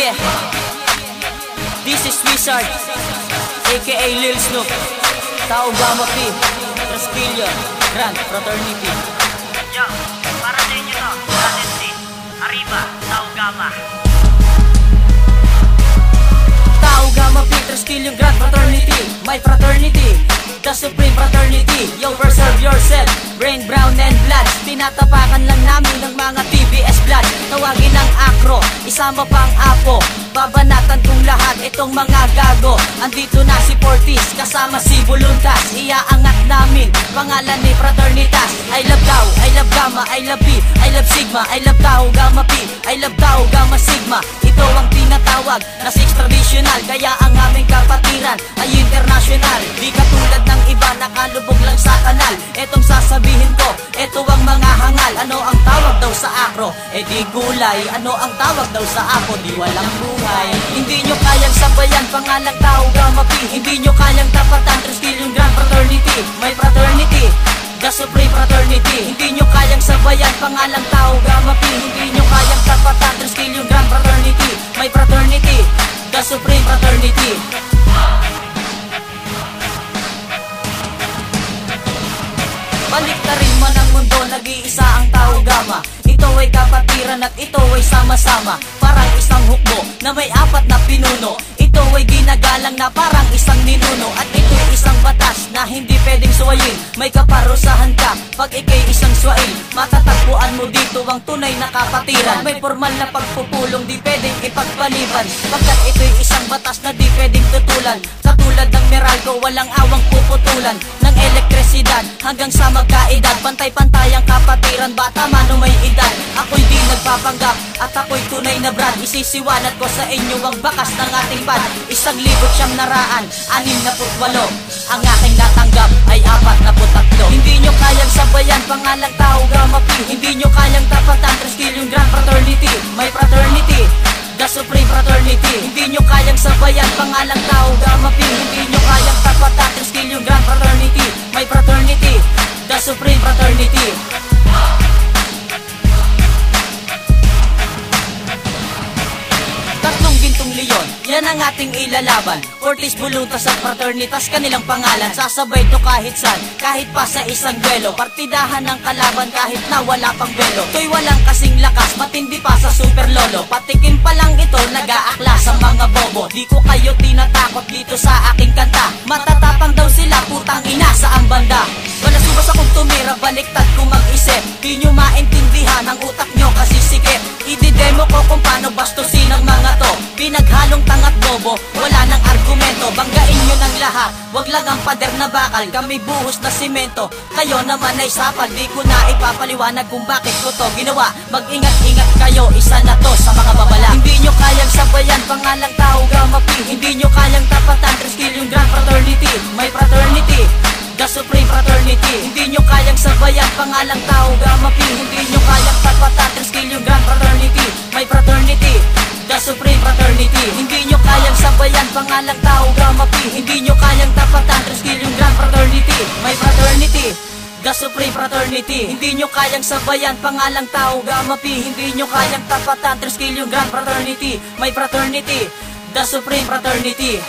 Yeah, this is Wizard, aka Lil Snoop, Tao Gama P, Trasquillo, Grand Fraternity. Yo, para sa inyo to, Latin Arriba, Tao Gama. Tao Gama P, Trasquillo, Grand Fraternity, my fraternity, the supreme fraternity. Yo, preserve yourself, brain, brown, and blood. Tinatapakan lang namin ng mga TBS blood. Tawagin ng akro, isama pa ang apo. Babanatan kong lahat itong mga gago. Andito na si Portis, kasama si Voluntas. Iaangat namin, pangalan ni Fraternitas. I love Tao, I love Gamma, I love B, I love Sigma I love Tao, Gamma P, I love Tao, Gamma Sigma. Ito ang tinatawag na six traditional Kaya ang aming kapatiran tawag daw sa akro? E di gulay. Ano ang tawag daw sa ako? Di walang buhay. Hindi nyo kayang sabayan Pangalang tao gamma P. Hindi nyo kayang tapatan Triskill yung grand fraternity. May fraternity. The Supreme Fraternity. Hindi nyo kayang sabayan Pangalang tao gamma P. Hindi nyo kayang tapatan Triskill yung grand fraternity. May fraternity. The Supreme Fraternity. Balik na rin man ang mundo, nag-iisa ang tao gama Ito ay kapatiran at ito ay sama-sama. Parang isang hukbo na may apat na pinuno. Ito ay ginagalang na parang isang ninuno. At ito ay isang batas na hindi pwedeng suwayin. May kaparusahan ka pag ikay isang swail Matatagpuan mo dito ang tunay na kapatiran. May formal na pagpupulong di pwedeng ipagpaliban. Pagkat ito'y isang batas na di pwedeng tutulan. Katulad ng Meralco, walang awang puputulan. Ng elektresidad hanggang sa magkaedad Pantay-pantay ang kapatiran, bata man o may edad. Ako'y di nagpapanggap at ako'y tunay na brad Isisiwanat ko sa inyo ang bakas ng ating pad Isang libot siyang naraan, anim na putwalo. Ang aking natanggap ay apat na putatlo. Hindi nyo kayang sabayan, pangalang tao Gama P. Hindi nyo kayang tapatan, Triskill yung grand fraternity. May fraternity The Supreme Fraternity. Hindi nyo kayang sabayan Pangalang tao Gamma P. Hindi nyo Gintong leon, yan ang ating ilalaban. Ortiz Buluntas at Fraternitas kanilang pangalan. Sasabay to kahit saan, kahit pa sa isang duelo. Partidahan ng kalaban kahit na wala pang belo To'y walang kasing lakas, matindi pa sa super lolo. Patikim pa lang ito, nag-aakla sa mga bobo. Di ko kayo tinatakot dito sa aking kanta. Matatapang daw sila, putang ina sa ang banda. Balasubas akong tumira, baliktad ko mag-isip. Di nyo maintindihan ang utak nyo kasi sikip Ididemo ko kung paano bastusin ang mga Pinaghalong tangat bobo, wala nang argumento. Banggain nyo ng lahat, wag lang ang pader na bakal. Kami buhos na simento, kayo naman ay sapal. Di ko na ipapaliwanag kung bakit ko to ginawa. Mag-ingat-ingat kayo, isa na to sa mga babala. Hindi nyo kayang sabayan, pangalang tao Gamma P. Hindi nyo kayang tapatan, Triskill yung Grand Fraternity. May fraternity The Supreme Fraternity. Hindi nyo kayang sabayan Pangalang tao Gamma P. Hindi nyo kayang Pangalang tao Gamma P Hindi nyo kayang tapatan. Triskill yung Grand Fraternity. May fraternity. The Supreme Fraternity. Hindi nyo kayang sabayan. Pangalang tao Gamma P Hindi nyo kayang tapatan. Triskill yung Grand Fraternity. May fraternity. The Supreme Fraternity